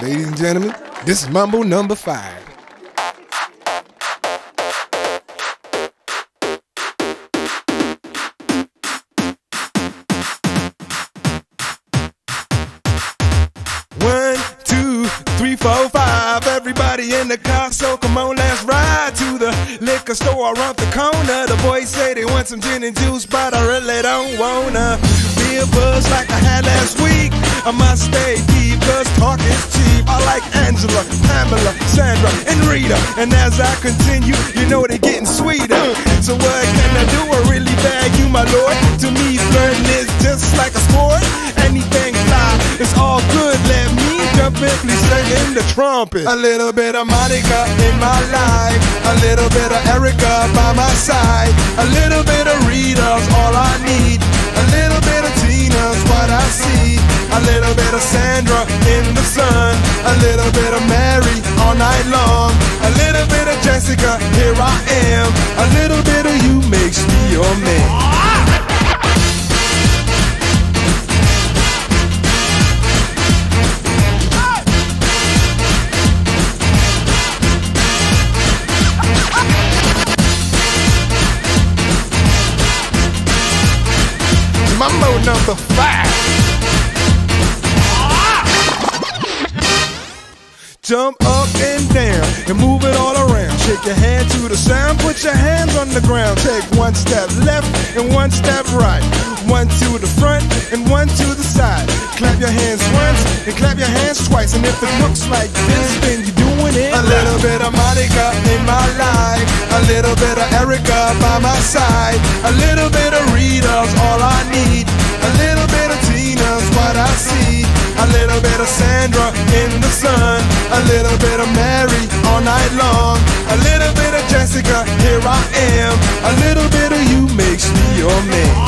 Ladies and gentlemen, this is Mambo number five. One, two, three, four, five. Everybody in the car, so come on, let's ride to the liquor store around the corner. The boys say they want some gin and juice, but I really don't wanna be a buzz like I had last week. I must stay deep, cause talk is like Angela, Pamela, Sandra, and Rita. And as I continue, you know they're getting sweeter. So what can I do? I really bag you, my lord. To me, flirting is just like a sport. Anything fly, it's all good. Let me jump in, please sing in the trumpet. A little bit of Monica in my life, a little bit of Erica by my side, a little bit of Rita's all I need, a little bit of Tina's what I see, a little bit of Sandra a little bit of Mary all night long, a little bit of Jessica, here I am, a little bit of you makes me your man. Mambo number five. Jump up and down and move it all around. Shake your hand to the sound, put your hands on the ground. Take one step left and one step right. One to the front and one to the side. Clap your hands once and clap your hands twice. And if it looks like this, then you're doing it. A little bit of Monica in my life. A little bit of Erica by my side. A little bit of Rita's all I need. Little bit of Sandra in the sun. A little bit of Mary all night long. A little bit of Jessica, here I am. A little bit of you makes me your man.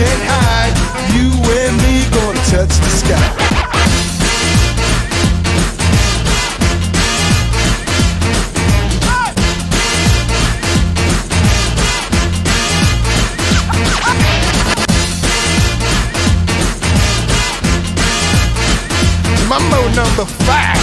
Can't hide. You and me gonna touch the sky. Number five.